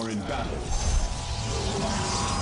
are in battle.